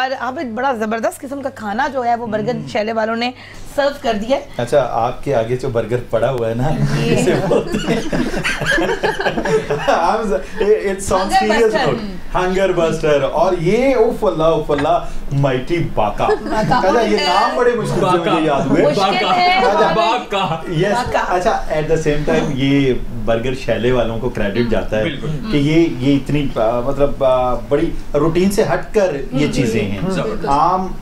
और आप एक बड़ा ज़बरदस्त किस्म का खाना जो है वो बर्गर शैले वालों ने सर्व कर दिया अच्छा आपके आगे जो बर्गर पड़ा हुआ है ना इसे हंगर बस्टर और ये उफ अल्लाह माइटी बाका। अच्छा ये नाम बड़े मुश्किल से मुझे याद हुए। अच्छा, बाका। यस अच्छा एट द सेम टाइम ये बर्गर शैले वालों को क्रेडिट जाता है। कि ये ये इतनी आ, मतलब आ, बड़ी रूटीन से हटकर ये चीज़ें हैं आम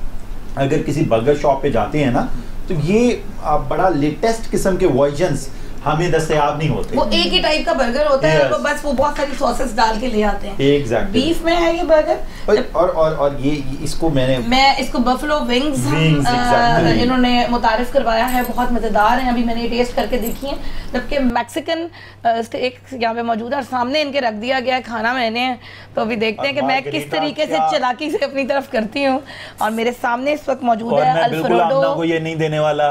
अगर किसी बर्गर शॉप पे जाते हैं ना तो ये आ, बड़ा लेटेस्ट किस्म के वर्जन्स हमें दस्तयाब नहीं होते। वो एक ही टाइप का बर्गर होता है Yes. और बस वो बहुत सारी सॉसेस डाल के ले आते हैं। एग्जैक्टली बीफ में है ये बर्गर और और और, और ये, ये इसको मैंने मैं इसको बफलो विंग्स exactly. इन्होंने मुतारिफ करवाया है बहुत मज़ेदार हैं अभी मैंने टेस्ट करके देखी हैं। जबकि मैक्सिकन स्टेक यहाँ पे मौजूद है और सामने इनके रख दिया गया है खाना मैंने तो अभी देखते हैं कि मैं किस तरीके से चलाकी से अपनी तरफ़ करती हूँ। और मेरे सामने इस वक्त मौजूद है मैं को ये नहीं देने वाला।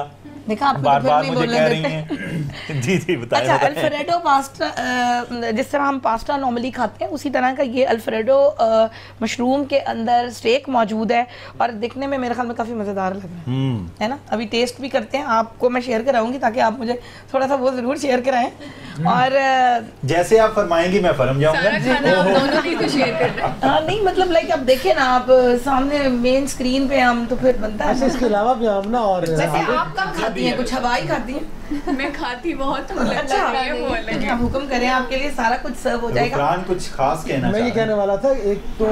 देखा आप बार तो बार मुझे कह रही हैं। जी जी बताएँ अच्छा बताएँ। अल्फ्रेडो पास्ता जिस तरह हम पास्ता नॉर्मली खाते हैं उसी तरह का ये अल्फ्रेडो मशरूम के अंदर स्टेक मौजूद है और दिखने में मेरे ख्याल में काफ़ी मज़ेदार लग रहा है। हम्म। है ना? अभी टेस्ट भी करते हैं आपको मैं शेयर कराऊँगी ताकि आप मुझे थोड़ा सा वो ज़रूर शेयर कराएँ। और जैसे आप फरमाएँगी मैं फरम जाऊँगा। तो हैं नहीं मतलब लाइक आप देखें ना आप सामने मेन स्क्रीन पे हम तो फिर बनता है। अच्छा इसके अलावा भी हम ना और वैसे आप कम खाती हैं? कुछ हवाई खाती हैं? मैं खाती बहुत हूँ अच्छा है अच्छा, है। हुक्म करें आपके लिए सारा कुछ सर्व हो जाएगा। कुछ खास कहना मैं ये कहने वाला था एक तो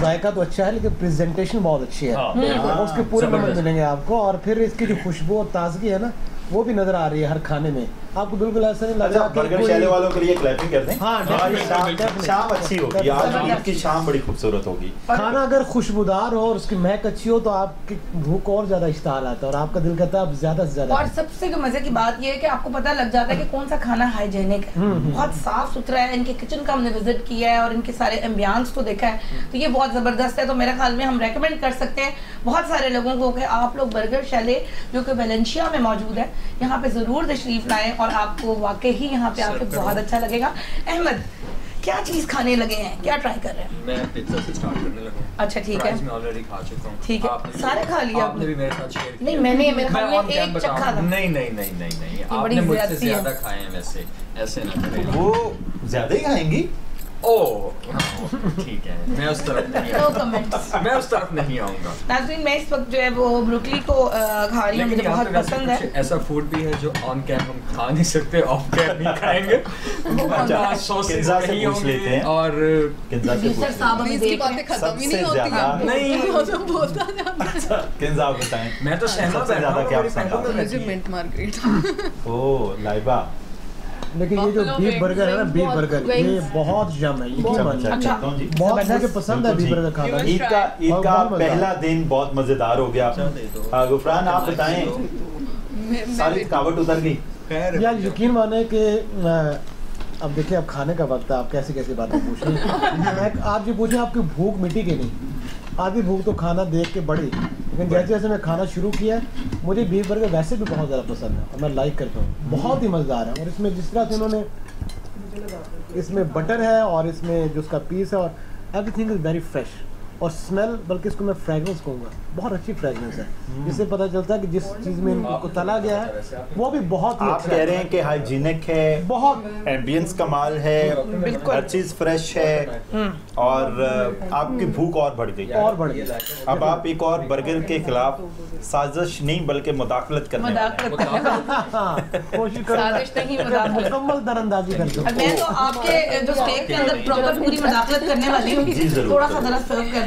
जायका तो अच्छा है लेकिन प्रेजेंटेशन बहुत अच्छी है। हाँ। उसके पूरे नंबर मिलेंगे आपको और फिर इसकी जो खुशबू और ताजगी है ना वो भी नज़र आ रही है हर खाने में। आपको बिल्कुल ऐसा नहीं लग अच्छा रहा बर्गर शैले वालों के लिए क्लैपिंग कर दें। हाँ, आज शाम शाम अच्छी होगी। आज Definitely. ईद की शाम बड़ी खूबसूरत होगी। खाना अगर खुशबूदार हो और उसकी महक अच्छी हो तो आपकी भूख और ज़्यादा इश्तहाल आता है और आपका दिल करता है आप ज़्यादा से ज़्यादा और सबसे जो मज़े की बात यह है कि आपको पता लग जाता है कि कौन सा खाना हाइजेनिक है। बहुत साफ़ सुथरा है इनके किचन का हमने विज़िट किया है और इनके सारे एम्बियांस को देखा है। तो ये बहुत ज़बरदस्त है तो मेरे ख्याल में हम रेकमेंड कर सकते हैं। बहुत सारे लोगों को कि आप लोग बर्गर शैले जो कि वेलेंशिया में मौजूद है यहाँ पे ज़रूर तशरीफ़ लाएँ और आपको वाकई ही यहाँ पे आके बहुत अच्छा लगेगा। अहमद क्या चीज़ खाने लगे हैं? क्या ट्राई कर रहे हैं? मैं पिज्जा से स्टार्ट करने लगा। हूँ अच्छा ठीक है। मैं ऑलरेडी खा चुका हूँ। ठीक है। आपने- सारे खा लिए आपने? भी मेरे साथ शेयर नहीं, मैंने- मेरे ख्याल में एक। चखा था। नहीं नहीं नहीं नहीं नहीं। आपने मुझसे ज़्यादा खाए हैं वैसे। ऐसे ना करें। वो ज़्यादा ही खाएँगी? ओ ठीक है मैं उस तरफ़ नहीं नो आऊँगा कमेंट्स मैं उस तरफ़ नहीं आऊँगा नाजरीन मैं इस वक्त जो है वो ब्रोकली को खा रही हूँ मुझे बहुत पसंद है। ऐसा फ़ूड भी है जो ऑन कैम हम खा नहीं सकते ऑफ़ कैम नहीं खाएँगे। अच्छा, हैं। और। अच्छा मैं तो सहमा सबसे बैठा ज़्यादा क्या पसंद? मुझे मिंट मार्गरेट ओ लाइबा। लेकिन ये जो बीफ बर्गर है ना बीफ बर्गर ये बहुत जम है यकीन अच्छा, अच्छा, अच्छा। बहुत ज़बरदस्त। मुझे पसंद है बीफ बर्गर खाना। ईद का ईद का पहला दिन बहुत मज़ेदार हो गया। हाँ, गुफरान आप बताएँ। सारी थकावट उतर गई। यार यकीन माने कि अब देखिए अब खाने का वक्त है आप कैसी कैसी बातें पूछ रहे हैं। मैं आप जो पूछे आपकी भूख मिटी की नहीं? आधी भूख तो खाना देख के बड़ी लेकिन जैसे जैसे मैं खाना शुरू किया मुझे बीफ बर्गर वैसे भी बहुत ज़्यादा पसंद है और मैं लाइक करता हूँ। बहुत ही मज़ेदार है और इसमें जिस तरह से उन्होंने इसमें बटर है और इसमें जो उसका पीस है और everything is very fresh और स्मेल बल्कि इसको मैं फ्रेगनेंस कहूँगा। बहुत अच्छी फ्रेगनेंस है। जिससे पता चलता है कि जिस चीज़ में इनको तला गया है वो भी बहुत ही आप अच्छा कह रहे हैं कि हाइजीनिक है बहुत एम्बियंस कमाल है हर चीज़ फ्रेश है और आपकी भूख और बढ़ गई। और बढ़ गया अब आप एक और बर्गर के खिलाफ साजिश नहीं बल्कि मुदाखलत करने हैं। कोशिश साजिश नहीं, करो मज़ाक। मुकम्मल दरअंदाजी कर दो मैं तो आपके जो स्टेक के अंदर प्रॉपर पूरी मदाखलत करने वाली हूँ। थोड़ा सा। जरा सर्व कर